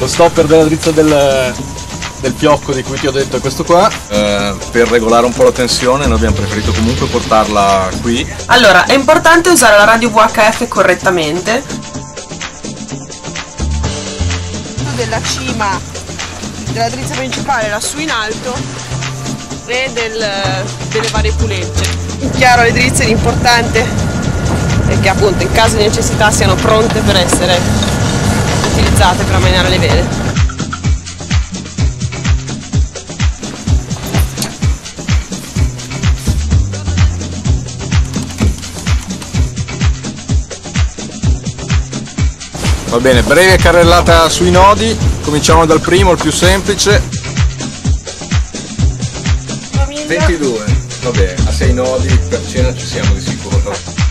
Lo stopper della drizza del, del fiocco di cui ti ho detto è questo qua. Eh, per regolare un po' la tensione noi abbiamo preferito comunque portarla qui. Allora, è importante usare la radio VHF correttamente. Della cima della drizza principale lassù in alto e del, delle varie pulegge. In chiaro le drizze l'importante è che appunto in caso di necessità siano pronte per essere utilizzate per ammainare le vele. Va bene, breve carrellata sui nodi, cominciamo dal primo, il più semplice. 22, va bene, a 6 nodi per cena ci siamo di sicuro.